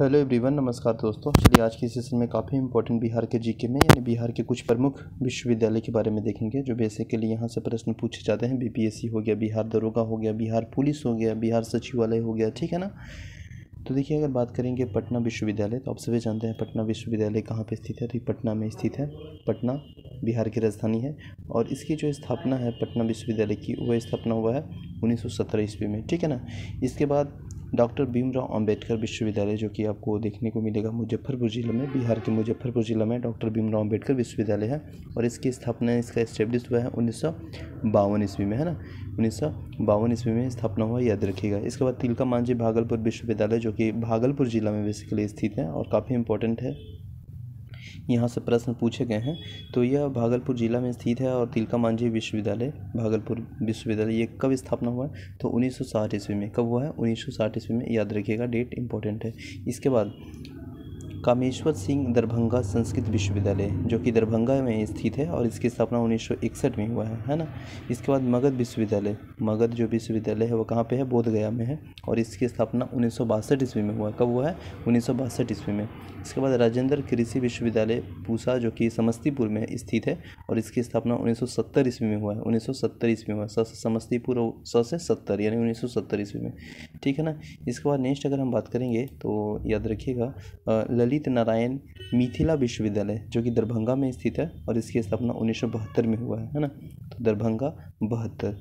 Hello everyone, नमस्कार दोस्तों। चलिए आज के सेशन में काफ़ी इंपॉर्टेंट बिहार के जीके में, यानी बिहार के कुछ प्रमुख विश्वविद्यालय के बारे में देखेंगे, जो बेसिकली यहाँ से प्रश्न पूछे जाते हैं। बीपीएससी हो गया, बिहार दरोगा हो गया, बिहार पुलिस हो गया, बिहार सचिवालय हो गया, ठीक है ना? तो देखिए, अगर बात करेंगे पटना विश्वविद्यालय तो आप सभी जानते हैं पटना विश्वविद्यालय कहाँ पर स्थित है? तो पटना में स्थित है। पटना, बिहार की राजधानी है। और इसकी जो स्थापना है पटना विश्वविद्यालय की वह स्थापना हुआ है उन्नीस सौ ईस्वी में, ठीक है ना? इसके बाद डॉक्टर भीमराव अंबेडकर विश्वविद्यालय, जो कि आपको देखने को मिलेगा मुजफ्फरपुर ज़िले में, बिहार के मुजफ्फरपुर ज़िले में डॉक्टर भीमराव अंबेडकर विश्वविद्यालय है और इसकी स्थापना इसका इस्टेब्लिश हुआ है उन्नीस सौ बावन ईस्वी में, है ना? उन्नीस सौ बावन ईस्वी में स्थापना हुआ, याद रखिएगा। इसके बाद तिलका मांझी भागलपुर विश्वविद्यालय, जो कि भागलपुर जिला में बेसिकली स्थित है और काफ़ी इंपॉर्टेंट है। यहाँ से प्रश्न पूछे गए हैं। तो यह भागलपुर जिला में स्थित है और तिलका मांझी विश्वविद्यालय, भागलपुर विश्वविद्यालय, ये कब स्थापना हुआ है? तो उन्नीस सौ साठ ईस्वी में। कब हुआ है? उन्नीस सौ साठ ईस्वी में। याद रखिएगा, डेट इंपॉर्टेंट है। इसके बाद कामेश्वर सिंह दरभंगा संस्कृत विश्वविद्यालय, जो कि दरभंगा में स्थित है और इसकी स्थापना उन्नीस सौ इकसठ में हुआ है है ना? इसके बाद मगध विश्वविद्यालय, मगध जो विश्वविद्यालय है, वो कहाँ पे है? बोधगया में है और इसकी स्थापना उन्नीस सौ बासठ ईस्वी में हुआ है। कब हुआ है? उन्नीस सौ बासठ ईस्वी में। इसके बाद राजेंद्र कृषि विश्वविद्यालय, पूसा, जो कि समस्तीपुर में स्थित है और इसकी स्थापना उन्नीस सौ सत्तर ईस्वी में हुआ है। उन्नीस सौ सत्तर ईस्वी में हुआ समस्तीपुर स से सत्तर, यानी उन्नीस सौ सत्तर ईस्वी में। ठीक है ना? इसके बाद नेक्स्ट अगर हम बात करेंगे तो याद रखिएगा ललित नारायण मिथिला विश्वविद्यालय, जो कि दरभंगा में स्थित है और इसकी स्थापना उन्नीस सौ बहत्तर में हुआ है है ना? तो दरभंगा बहत्तर।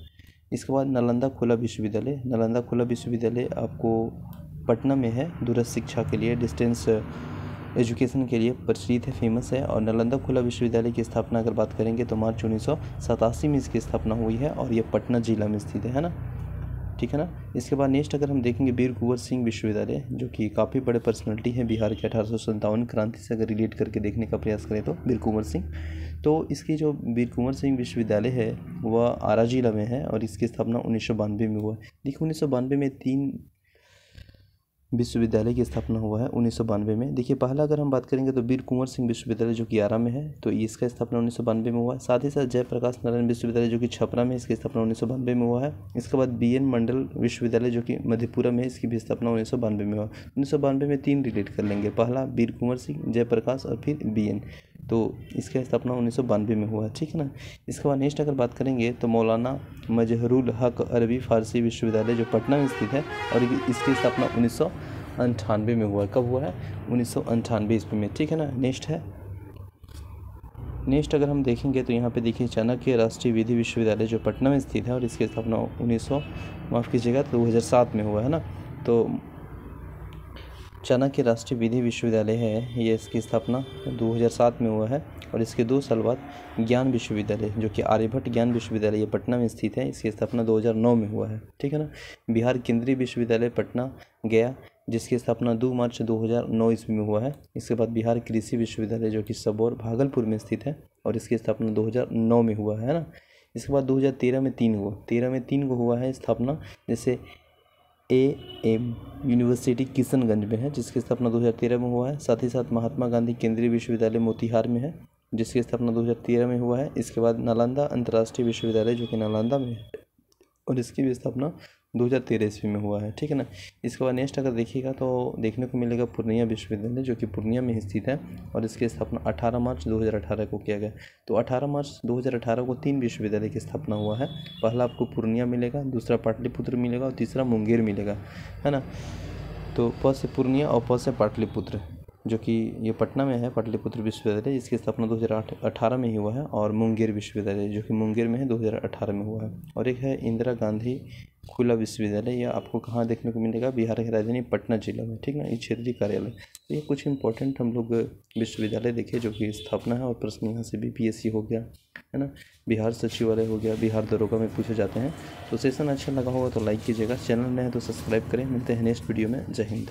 इसके बाद नालंदा खुला विश्वविद्यालय, नालंदा खुला विश्वविद्यालय आपको पटना में है, दूरस्थ शिक्षा के लिए डिस्टेंस एजुकेशन के लिए प्रचलित है फ़ेमस है और नालंदा खुला विश्वविद्यालय की स्थापना अगर बात करेंगे तो मार्च उन्नीस सौ सतासी में इसकी स्थापना हुई है और यह पटना जिला में स्थित है ना? ठीक है ना? इसके बाद नेक्स्ट अगर हम देखेंगे वीर कुंवर सिंह विश्वविद्यालय, जो कि काफ़ी बड़े पर्सनलिटी हैं बिहार के अठारह क्रांति से अगर रिलेट करके देखने का प्रयास करें तो वीर कुंवर सिंह। तो इसकी जो वीर कुंवर सिंह विश्वविद्यालय है, वह आरा जिला में है और इसकी स्थापना उन्नीस सौ बानवे में हुआ। है देखिए, उन्नीस सौ बानवे में तीन विश्वविद्यालय की स्थापना हुआ है उन्नीस सौ बानवे में। देखिए, पहला अगर हम बात करेंगे तो वीर कुंवर सिंह विश्वविद्यालय जो कि आरा में है तो इसका स्थापना उन्नीस सौ बानवे में हुआ। है साथ ही साथ जयप्रकाश नारायण विश्वविद्यालय जो कि छपरा में इसकी स्थापना उन्नीस सौ बानवे में हुआ है। इसके बाद बी एन मंडल विश्वविद्यालय जो कि मधेपुरा में इसकी भी स्थापना उन्नीस सौ बानवे में हुआ। उन्नीस सौ बानवे में तीन रिलेट कर लेंगे। पहला, वीर कुंवर सिंह, जयप्रकाश और फिर बी एन। तो इसका स्थापना उन्नीस सौ बानवे में हुआ, ठीक है ना? इसके बाद नेक्स्ट अगर बात करेंगे तो मौलाना मजहरुल हक अरबी फारसी विश्वविद्यालय, जो पटना में स्थित है, और इसकी स्थापना उन्नीस अंठानवे में हुआ। कब हुआ है? उन्नीस सौ अंठानवे ईस्वी में, ठीक है ना? नेक्स्ट है। नेक्स्ट अगर हम देखेंगे तो यहाँ पे देखिए चाणक्य राष्ट्रीय विधि विश्वविद्यालय, जो पटना में स्थित है, और इसकी स्थापना उन्नीस सौ, माफ़ कीजिएगा तो दो हज़ार सात में हुआ, है ना? तो चाणक्य राष्ट्रीय विधि विश्वविद्यालय है। ये इसकी स्थापना 2007 में हुआ है और इसके दो साल बाद ज्ञान विश्वविद्यालय, जो कि आर्यभट्ट ज्ञान विश्वविद्यालय, ये पटना में स्थित है। इसकी स्थापना 2009 में हुआ है। ठीक है ना? बिहार केंद्रीय विश्वविद्यालय पटना गया, जिसकी स्थापना 2 मार्च 2009 ईस्वी में हुआ है। इसके बाद बिहार कृषि विश्वविद्यालय, जो कि सबौर भागलपुर में स्थित है, और इसकी स्थापना 2009 में हुआ है ना? इसके बाद 2013 में तीन हुआ। तेरह में तीन को हुआ है स्थापना, जैसे ए एम यूनिवर्सिटी किशनगंज में है, जिसकी स्थापना 2013 में हुआ है। साथ ही साथ महात्मा गांधी केंद्रीय विश्वविद्यालय मोतिहार में है, जिसकी स्थापना 2013 में हुआ है। इसके बाद नालंदा अंतर्राष्ट्रीय विश्वविद्यालय, जो कि नालंदा में है। और इसकी भी स्थापना दो हज़ार तेरह ईस्वी में हुआ है, ठीक है ना? इसके बाद नेक्स्ट अगर देखिएगा तो देखने को मिलेगा पूर्णिया विश्वविद्यालय, जो कि पूर्णिया में स्थित है और इसकी स्थापना 18 मार्च 2018 को किया गया। तो 18 मार्च 2018 को तीन विश्वविद्यालय की स्थापना हुआ है। पहला आपको पूर्णिया मिलेगा, दूसरा पाटलिपुत्र मिलेगा और तीसरा मुंगेर मिलेगा, है ना? तो प से पूर्णिया और प से पाटलिपुत्र। जो कि ये पटना में है, पाटलिपुत्र विश्वविद्यालय इसकी स्थापना दो हज़ार अठारह में ही हुआ है और मुंगेर विश्वविद्यालय, जो कि मुंगेर में है, दो हज़ार अठारह में हुआ है। और एक है इंदिरा गांधी खुला विश्वविद्यालय यह आपको कहाँ देखने को मिलेगा, बिहार की राजधानी पटना जिला में, ठीक ना? ये क्षेत्रीय कार्यालय। तो ये कुछ इंपॉर्टेंट हम लोग विश्वविद्यालय देखे, जो कि स्थापना है और प्रश्न यहाँ से बीपीएससी हो गया, है ना? बिहार सचिवालय हो गया, बिहार दरोगा में पूछे जाते हैं। तो सेशन अच्छा लगा होगा तो लाइक कीजिएगा, चैनल नए हैं तो सब्सक्राइब करें। मिलते हैं नेक्स्ट वीडियो में। जय हिंद।